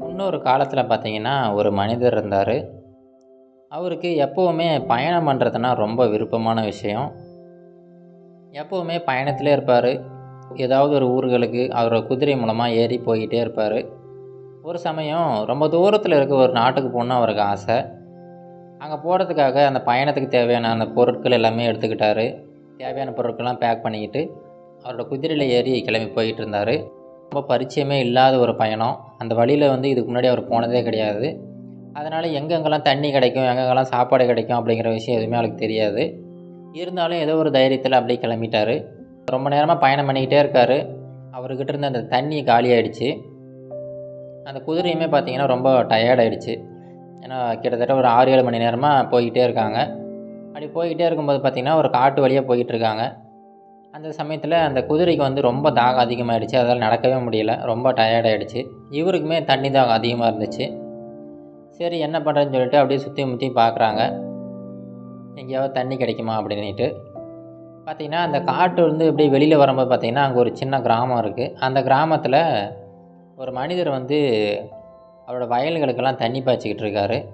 முன்னொரு காலத்தில் பார்த்தீங்கன்னா ஒரு மனிதர் இருந்தார். அவருக்கு எப்போவுமே பயணம் பண்ணுறதுனா ரொம்ப விருப்பமான விஷயம். எப்போவுமே பயணத்திலே இருப்பார். ஏதாவது ஒரு ஊர்களுக்கு அவரோட குதிரை மூலமாக ஏறி போய்கிட்டே இருப்பார். ஒரு சமயம் ரொம்ப தூரத்தில் இருக்க ஒரு நாட்டுக்கு போகணுன்னு அவருக்கு ஆசை. அங்கே போகிறதுக்காக அந்த பயணத்துக்கு தேவையான அந்த பொருட்கள் எல்லாமே எடுத்துக்கிட்டாரு. தேவையான பொருட்கள்லாம் பேக் பண்ணிக்கிட்டு அவரோட குதிரையில் ஏறி கிளம்பி போயிட்டு இருந்தார். ரொம்ப பரிச்சயமே இல்லாத ஒரு பயணம். அந்த வழியில் வந்து இதுக்கு முன்னாடி அவர் போனதே கிடையாது. அதனால் எங்கெங்கெல்லாம் தண்ணி கிடைக்கும் எங்கெங்கெல்லாம் சாப்பாடு கிடைக்கும் அப்படிங்கிற விஷயம் எதுவுமே அவளுக்கு தெரியாது. இருந்தாலும் ஏதோ ஒரு தைரியத்தில் அப்படியே கிளம்பிட்டார். ரொம்ப நேரமாக பயணம் பண்ணிக்கிட்டே இருக்கார். அவர்கிட்ட இருந்த அந்த தண்ணி காலியாயிடுச்சு அந்த குதிரையுமே பார்த்தீங்கன்னா ரொம்ப டயர்டாயிடுச்சு ஏன்னா கிட்டத்தட்ட ஒரு ஆறு ஏழு மணி நேரமாக போய்கிட்டே இருக்காங்க. அப்படி போய்கிட்டே இருக்கும்போது பார்த்திங்கன்னா ஒரு காட்டு வழியாக போய்கிட்டு இருக்காங்க. அந்த சமயத்தில் அந்த குதிரைக்கு வந்து ரொம்ப தாகம் அதிகமாகிடுச்சு அதால் நடக்கவே முடியல. ரொம்ப டயர்டாகிடுச்சு இவருக்குமே தண்ணி தாகம் அதிகமாக இருந்துச்சு. சரி என்ன பண்ணுறதுன்னு சொல்லிட்டு அப்படியே சுற்றி முற்றி பார்க்குறாங்க எங்கேயாவது தண்ணி கிடைக்குமா அப்படின்ட்டு பார்த்திங்கன்னா அந்த காட்டு வந்து இப்படி வெளியில் வரும்போது பார்த்திங்கன்னா அங்கே ஒரு சின்ன கிராமம் இருக்குது அந்த கிராமத்தில் ஒரு மனிதர் வந்து அவரோட வயல்களுக்கெல்லாம் தண்ணி பாய்ச்சிக்கிட்டு இருக்காரு.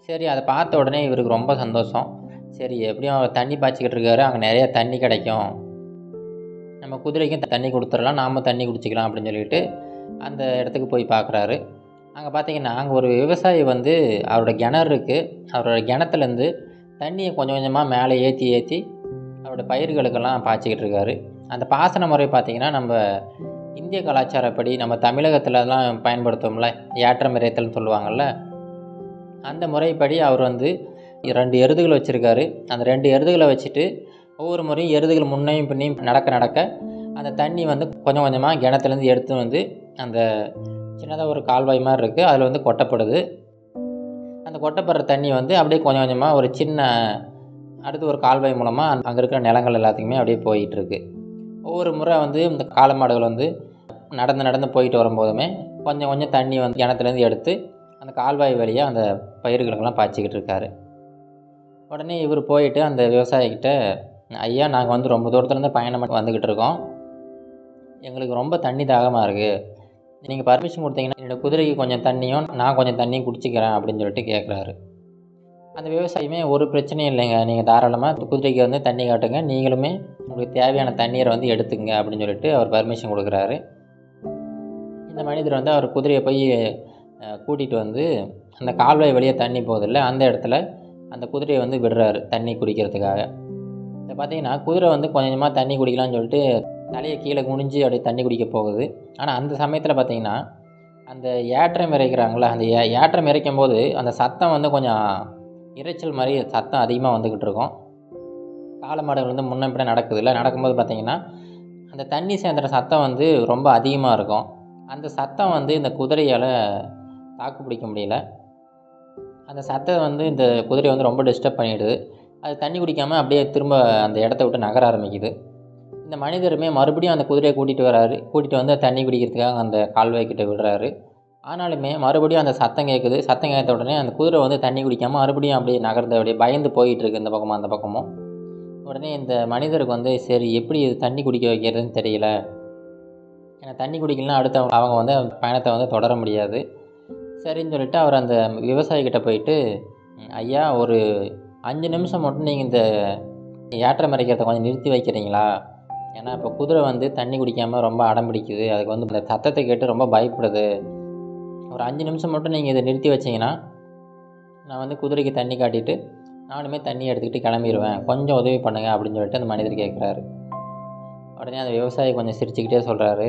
சரி அதை பார்த்த உடனே இவருக்கு ரொம்ப சந்தோஷம். சரி எப்படியும் அவர் தண்ணி பாய்ச்சிக்கிட்டு இருக்காரு. அங்கே நிறைய தண்ணி கிடைக்கும். நம்ம குதிரைக்கும் தண்ணி கொடுத்துடலாம் நாம் தண்ணி குடிச்சிக்கலாம் அப்படின்னு சொல்லிட்டு அந்த இடத்துக்கு போய் பார்க்குறாரு. அங்கே பார்த்தீங்கன்னா அங்கே ஒரு விவசாயி வந்து அவரோட கிணறு இருக்குது அவரோட கிணத்துலேருந்து தண்ணியை கொஞ்சம் கொஞ்சமாக மேலே ஏற்றி ஏற்றி அவரோட பயிர்களுக்கெல்லாம் பாய்ச்சிக்கிட்டு இருக்காரு. அந்த பாசன முறை பார்த்திங்கன்னா நம்ம இந்திய கலாச்சாரப்படி நம்ம தமிழகத்துலலாம் பயன்படுத்துவோம்ல ஏற்றம் இறைத்தல்னு சொல்லுவாங்கள்ல அந்த முறைப்படி அவர் வந்து ரெண்டு எருதுகள் வச்சுருக்காரு. அந்த ரெண்டு எருதுகளை வச்சுட்டு ஒவ்வொரு முறையும் எருதுகள் முன்னையும் பின்னையும் நடக்க நடக்க அந்த தண்ணி வந்து கொஞ்சம் கொஞ்சமாக கிணத்துலேருந்து எடுத்து வந்து அந்த சின்னதாக ஒரு கால்வாய் மாதிரி இருக்குது அதில் வந்து கொட்டப்படுது. அந்த கொட்டப்படுற தண்ணி வந்து அப்படியே கொஞ்சம் கொஞ்சமாக ஒரு சின்ன அடுத்து ஒரு கால்வாய் மூலமாக அங்கே இருக்கிற நிலங்கள் எல்லாத்துக்குமே அப்படியே போயிட்டுருக்கு. ஒவ்வொரு முறை வந்து இந்த காளை மாடுகள் வந்து நடந்து நடந்து போயிட்டு வரும்போதுமே கொஞ்சம் கொஞ்சம் தண்ணி வந்து கிணத்துலேருந்து எடுத்து அந்த கால்வாய் வழியாக அந்த பயிர்களுக்கெல்லாம் பாய்ச்சிக்கிட்டு இருக்காரு. உடனே இவர் போயிட்டு அந்த விவசாயிக்கிட்ட ஐயா நாங்கள் வந்து ரொம்ப தூரத்துலேருந்து பயணம் பண்ணி வந்துக்கிட்டு இருக்கோம். எங்களுக்கு ரொம்ப தண்ணி தாகமாக இருக்குது நீங்கள் பர்மிஷன் கொடுத்தீங்கன்னா என்னோடய குதிரைக்கு கொஞ்சம் தண்ணியும் நான் கொஞ்சம் தண்ணியும் குடிச்சிக்கிறேன் அப்படின்னு சொல்லிட்டு கேட்குறாரு அந்த விவசாயியுமே ஒரு பிரச்சனையும் இல்லைங்க. நீங்கள் தாராளமாக குதிரைக்கு வந்து தண்ணி காட்டுங்க. நீங்களுமே உங்களுக்கு தேவையான தண்ணீரை வந்து எடுத்துங்க அப்படின்னு சொல்லிட்டு அவர் பர்மிஷன் கொடுக்குறாரு. இந்த மனிதர் வந்து அவர் குதிரையை போய் கூட்டிகிட்டு வந்து அந்த கால்வாய் வழியாக தண்ணி போகுதில்ல அந்த இடத்துல அந்த குதிரையை வந்து விடுறாரு தண்ணி குடிக்கிறதுக்காக. இதை பார்த்தீங்கன்னா குதிரை வந்து கொஞ்சமாக தண்ணி குடிக்கலாம்னு சொல்லிட்டு தலையை கீழே குனிஞ்சு அப்படியே தண்ணி குடிக்க போகுது. ஆனால் அந்த சமயத்தில் பார்த்தீங்கன்னா அந்த ஏற்றம் இறைக்கிறாங்களா அந்த ஏ ஏற்றம் இறைக்கும் போது அந்த சத்தம் வந்து கொஞ்சம் இறைச்சல் மாதிரி சத்தம் அதிகமாக வந்துக்கிட்டு இருக்கும். காளை மாடுகள் வந்து முன்ன பின்ன நடக்குதுல்ல நடக்கும்போது பார்த்திங்கன்னா அந்த தண்ணி சேர்ந்துற சத்தம் வந்து ரொம்ப அதிகமாக இருக்கும். அந்த சத்தம் வந்து இந்த குதிரையால் தாக்கு பிடிக்க முடியல. அந்த சத்தம் வந்து இந்த குதிரையை வந்து ரொம்ப டிஸ்டர்ப் பண்ணிவிடுது அது தண்ணி குடிக்காமல் அப்படியே திரும்ப அந்த இடத்த விட்டு நகர ஆரம்பிக்குது. இந்த மனிதருமே மறுபடியும் அந்த குதிரையை கூட்டிகிட்டு வராரு. கூட்டிகிட்டு வந்து தண்ணி குடிக்கிறதுக்காக அந்த கால்வாய்க்கிட்ட விடுறாரு. ஆனாலுமே மறுபடியும் அந்த சத்தம் கேட்குது சத்தம் கேட்ட உடனே அந்த குதிரை வந்து தண்ணி குடிக்காமல் மறுபடியும் அப்படியே நகர்ந்து அப்படியே பயந்து போயிட்டுருக்கு இந்த பக்கமும் அந்த பக்கமும். உடனே இந்த மனிதருக்கு வந்து சரி எப்படி இது தண்ணி குடிக்க வைக்கிறதுன்னு தெரியல. ஏன்னா தண்ணி குடிக்கலாம் அடுத்து அவங்க வந்து பயணத்தை வந்து தொடர முடியாது. சரின்னு சொல்லிட்டு அவர் அந்த விவசாயிக்கிட்ட போயிட்டு ஐயா ஒரு அஞ்சு நிமிஷம் மட்டும் நீங்கள் இந்த ஏற்றம் இறைக்கிறத கொஞ்சம் நிறுத்தி வைக்கிறீங்களா? ஏன்னா இப்போ குதிரை வந்து தண்ணி குடிக்காமல் ரொம்ப அடம் பிடிக்குது. அதுக்கு வந்து இந்த சத்தத்தை கேட்டு ரொம்ப பயப்படுது. ஒரு அஞ்சு நிமிஷம் மட்டும் நீங்கள் இதை நிறுத்தி வச்சிங்கன்னா நான் வந்து குதிரைக்கு தண்ணி காட்டிட்டு நானுமே தண்ணி எடுத்துக்கிட்டு கிளம்பிடுவேன் கொஞ்சம் உதவி பண்ணுங்கள் அப்படின்னு சொல்லிட்டு அந்த மனிதர் கேட்குறாரு உடனே அந்த விவசாயி கொஞ்சம் சிரிச்சுக்கிட்டே சொல்கிறாரு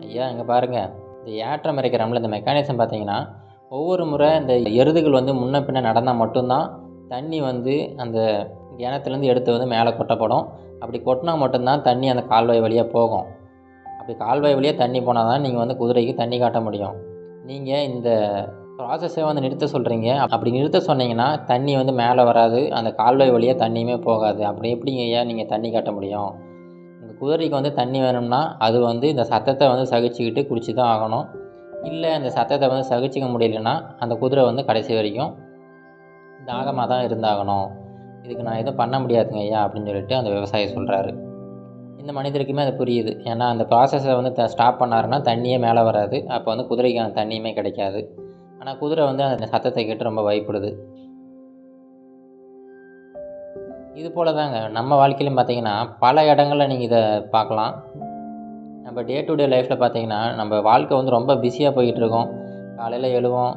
ஐயா இங்கே பாருங்கள் இந்த ஏற்றம் இறைக்கிறோம்ல இந்த மெக்கானிசம் பார்த்தீங்கன்னா ஒவ்வொரு முறை இந்த எருதுகள் வந்து முன்ன பின்ன நடந்தால் மட்டும்தான் தண்ணி வந்து அந்த கிணத்துலேருந்து எடுத்து வந்து மேலே கொட்டப்படும். அப்படி கொட்டினா மட்டும்தான் தண்ணி அந்த கால்வாய் வழியாக போகும். அப்படி கால்வாய் வழியாக தண்ணி போனால் தான் நீங்கள் வந்து குதிரைக்கு தண்ணி காட்ட முடியும். நீங்கள் இந்த ப்ராசஸை வந்து நிறுத்த சொல்கிறீங்க அப்படி நிறுத்த சொன்னீங்கன்னா தண்ணி வந்து மேலே வராது அந்த கால்வாய் வழியாக தண்ணியுமே போகாது. அப்படி எப்படிங்க ஐயா நீங்கள் தண்ணி காட்ட முடியும்? உங்கள் குதிரைக்கு வந்து தண்ணி வேணும்னா அது வந்து இந்த சத்தத்தை வந்து சகிச்சுக்கிட்டு குடிச்சு தான் ஆகணும். இல்லை அந்த சத்தத்தை வந்து சகிச்சிக்க முடியலன்னா அந்த குதிரை வந்து கடைசி வரைக்கும் தாகமாக தான் இருந்தாகணும். இதுக்கு நான் எதுவும் பண்ண முடியாதுங்க ஐயா அப்படின்னு சொல்லிட்டு அந்த விவசாயி சொல்கிறாரு இந்த மனிதருக்குமே அது புரியுது. ஏன்னா அந்த ப்ராசஸை வந்து த ஸ்டாப் பண்ணாருன்னா தண்ணியே மேலே வராது. அப்போ வந்து குதிரைக்கு தண்ணியுமே கிடைக்காது. ஆனால் குதிரை வந்து அந்த சத்தத்தை கேட்டு ரொம்ப பயப்படுது. இது போல தாங்க நம்ம வாழ்க்கையிலும் பார்த்தீங்கன்னா பல இடங்களில் நீங்கள் இதை பார்க்கலாம் நம்ம டே டு டே லைஃப்பில் பார்த்தீங்கன்னா நம்ம வாழ்க்கை வந்து ரொம்ப பிஸியாக போயிட்டுருக்கோம் காலையில் எழுவோம்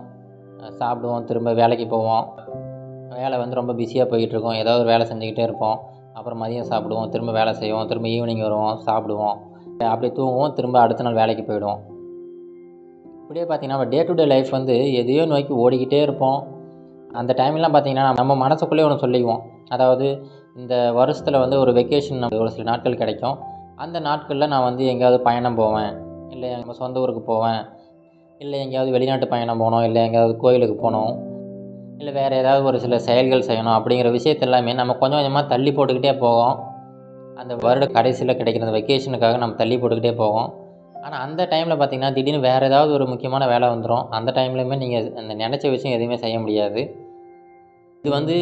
சாப்பிடுவோம் திரும்ப வேலைக்கு போவோம். வேலை வந்து ரொம்ப பிஸியாக போயிட்டுருக்கோம். ஏதாவது ஒரு வேலை செஞ்சுக்கிட்டே இருப்போம். அப்புறம் மதியம் சாப்பிடுவோம் திரும்ப வேலை செய்வோம் திரும்ப ஈவினிங் வருவோம் சாப்பிடுவோம். அப்படியே தூங்குவோம் திரும்ப அடுத்த நாள் வேலைக்கு போயிடுவோம். இப்படியே பார்த்தீங்கன்னா நம்ம டே டு டே லைஃப் வந்து எதையோ நோக்கி ஓடிக்கிட்டே இருப்போம். அந்த டைம்லாம் பார்த்தீங்கன்னா நம்ம மனசுக்குள்ளேயே ஒன்று சொல்லிக்குவோம். அதாவது இந்த வருஷத்தில் வந்து ஒரு வெக்கேஷன் நமக்கு ஒரு சில நாட்கள் கிடைக்கும். அந்த நாட்களில் நான் வந்து எங்கேயாவது பயணம் போவேன். இல்லை நம்ம சொந்த ஊருக்கு போவேன். இல்லை எங்கேயாவது வெளிநாட்டு பயணம் போகணும். இல்லை எங்கேயாவது கோயிலுக்கு போகணும். இல்லை வேறு ஏதாவது ஒரு சில செயல்கள் செய்யணும் அப்படிங்கிற விஷயத்த எல்லாமே நம்ம கொஞ்சம் கொஞ்சமாக தள்ளி போட்டுக்கிட்டே போவோம். அந்த வருட கடைசியில் கிடைக்கிற அந்த வெக்கேஷனுக்காக நம்ம தள்ளி போட்டுக்கிட்டே போவோம். ஆனால் அந்த டைமில் பார்த்திங்கன்னா திடீர்னு வேறு ஏதாவது ஒரு முக்கியமான வேலை வந்துடும் அந்த டைம்லையுமே நீங்கள் அந்த நினச்ச விஷயம் எதுவுமே செய்ய முடியாது. இது வந்து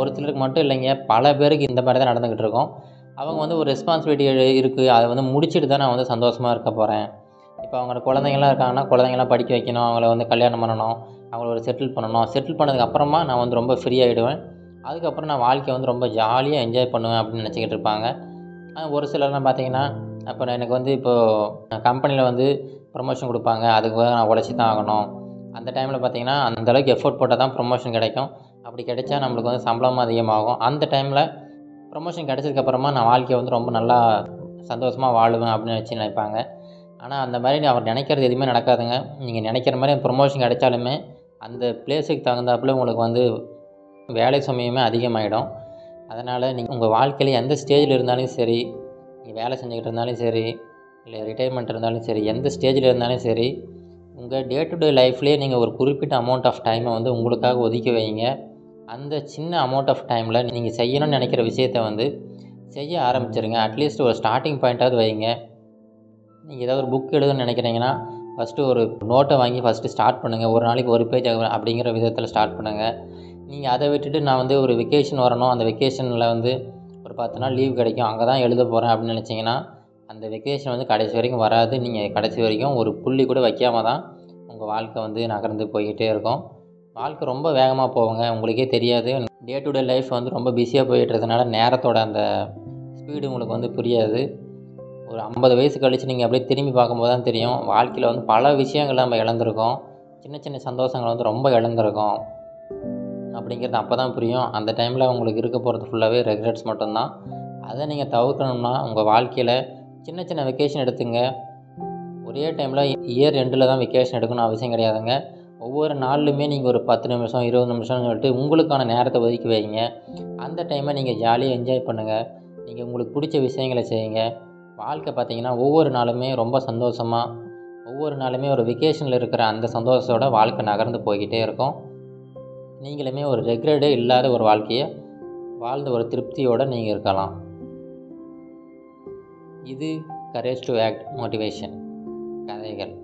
ஒரு சிலருக்கு மட்டும் இல்லைங்க. பல பேருக்கு இந்த மாதிரி தான் நடந்துக்கிட்டு இருக்கோம். அவங்க வந்து ஒரு ரெஸ்பான்சிபிலிட்டி இருக்குது அதை வந்து முடிச்சுட்டு தான் நான் வந்து சந்தோஷமாக இருக்க போகிறேன் இப்போ அவங்க குழந்தைங்களாம் இருக்காங்கன்னா குழந்தைங்களாம் படிக்க வைக்கணும் அவங்கள வந்து கல்யாணம் பண்ணணும் அவங்கள ஒரு செட்டில் பண்ணணும். செட்டில் பண்ணதுக்கப்புறமா நான் வந்து ரொம்ப ஃப்ரீ ஆகிடுவேன் அதுக்கப்புறம் நான் வாழ்க்கையை வந்து ரொம்ப ஜாலியாக என்ஜாய் பண்ணுவேன் அப்படின்னு நினச்சிக்கிட்டு இருப்பாங்க. ஒரு சிலர்லாம் பார்த்தீங்கன்னா அப்போ எனக்கு வந்து இப்போது கம்பெனியில் வந்து ப்ரொமோஷன் கொடுப்பாங்க. அதுக்கு நான் உழைச்சி தான் ஆகணும். அந்த டைமில் பார்த்தீங்கன்னா அந்தளவுக்கு எஃபோர்ட் போட்டால் தான் ப்ரொமோஷன் கிடைக்கும். அப்படி கிடைச்சா நம்மளுக்கு வந்து சம்பளமும் அதிகமாகும். அந்த டைமில் ப்ரொமோஷன் கிடச்சதுக்கப்புறமா நான் வாழ்க்கையை வந்து ரொம்ப நல்லா சந்தோஷமாக வாழுவேன் அப்படின்னு வச்சு நினைப்பாங்க. ஆனால் அந்த மாதிரி அவர் நினைக்கிறது எதுவுமே நடக்காதுங்க. நீங்கள் நினைக்கிற மாதிரி ப்ரொமோஷன் கிடைச்சாலுமே அந்த பிளேஸுக்கு தகுந்தாப்புல உங்களுக்கு வந்து வேலை சுமையுமே அதிகமாகிடும் அதனால் நீங்கள் உங்கள் வாழ்க்கையில் எந்த ஸ்டேஜில் இருந்தாலும் சரி நீங்கள் வேலை செஞ்சுக்கிட்டு இருந்தாலும் சரி இல்லை ரிட்டைர்மெண்ட் இருந்தாலும் சரி எந்த ஸ்டேஜில் இருந்தாலும் சரி உங்கள் டே டு டே லைஃப்லேயே நீங்கள் ஒரு குறிப்பிட்ட அமௌண்ட் ஆஃப் டைமை வந்து உங்களுக்காக ஒதுக்கி வைங்க. அந்த சின்ன அமௌண்ட் ஆஃப் டைமில் நீங்கள் செய்யணும்னு நினைக்கிற விஷயத்த வந்து செய்ய ஆரம்பிச்சிருங்க. அட்லீஸ்ட் ஒரு ஸ்டார்டிங் பாயிண்ட்டாவது வைங்க. நீங்கள் ஏதாவது ஒரு புக் எழுதணும்னு நினைக்கிறீங்கன்னா ஃபஸ்ட்டு ஒரு நோட்டை வாங்கி ஃபஸ்ட்டு ஸ்டார்ட் பண்ணுங்கள் ஒரு நாளைக்கு ஒரு பேஜ் அப்படிங்கிற விதத்தில் ஸ்டார்ட் பண்ணுங்கள் நீங்கள் அதை விட்டுட்டு நான் வந்து ஒரு வெக்கேஷன் வரணும். அந்த வெக்கேஷனில் வந்து ஒரு பத்து நாள் லீவ் கிடைக்கும். அங்கே தான் எழுத போகிறேன் அப்படின்னு நினச்சிங்கன்னா அந்த வெக்கேஷன் வந்து கடைசி வரைக்கும் வராது. நீங்கள் கடைசி வரைக்கும் ஒரு புள்ளி கூட வைக்காமல் தான் உங்கள் வாழ்க்கை வந்து நகர்ந்து போய்கிட்டே இருக்கும். வாழ்க்கை ரொம்ப வேகமாக போகுங்க. உங்களுக்கே தெரியாது. டே டு டே லைஃப் வந்து ரொம்ப பிஸியாக போயிட்டுறதுனால நேரத்தோட அந்த ஸ்பீடு உங்களுக்கு வந்து புரியாது. ஒரு ஐம்பது வயசு கழித்து நீங்கள் அப்படியே திரும்பி பார்க்கும்போது தான் தெரியும். வாழ்க்கையில் வந்து பல விஷயங்கள் நம்ம இழந்திருக்கோம். சின்ன சின்ன சந்தோஷங்கள் வந்து ரொம்ப இழந்திருக்கோம். அப்படிங்கிறது அப்போ தான் புரியும். அந்த டைமில் உங்களுக்கு இருக்க போகிறது ஃபுல்லாகவே ரெக்ரெட்ஸ் மட்டும்தான். அதை நீங்கள் தவிர்க்கணும்னா உங்கள் வாழ்க்கையில் சின்ன சின்ன வெக்கேஷன் எடுத்துங்க. ஒரே டைமில் இயர் ரெண்டில் தான் வெக்கேஷன் எடுக்கணும் அவசியம் கிடையாதுங்க. ஒவ்வொரு நாள்லையுமே நீங்கள் ஒரு பத்து நிமிஷம் இருபது நிமிஷம்னு சொல்லிட்டு உங்களுக்கான நேரத்தை ஒதுக்கி வைங்க. அந்த டைமை நீங்கள் ஜாலியாக என்ஜாய் பண்ணுங்கள் நீங்கள் உங்களுக்கு பிடிச்ச விஷயங்களை செய்யுங்க. வாழ்க்கை பார்த்திங்கன்னா ஒவ்வொரு நாளுமே ரொம்ப சந்தோஷமாக ஒவ்வொரு நாளுமே ஒரு வெக்கேஷனில் இருக்கிற அந்த சந்தோஷத்தோட வாழ்க்கை நகர்ந்து போய்கிட்டே இருக்கும். நீங்களுமே ஒரு ரெக்ரெட்டே இல்லாத ஒரு வாழ்க்கையை வாழ்ந்த ஒரு திருப்தியோடு நீங்கள் இருக்கலாம். இது கரேஜ் டு ஆக்ட் மோட்டிவேஷன் கதைகள்.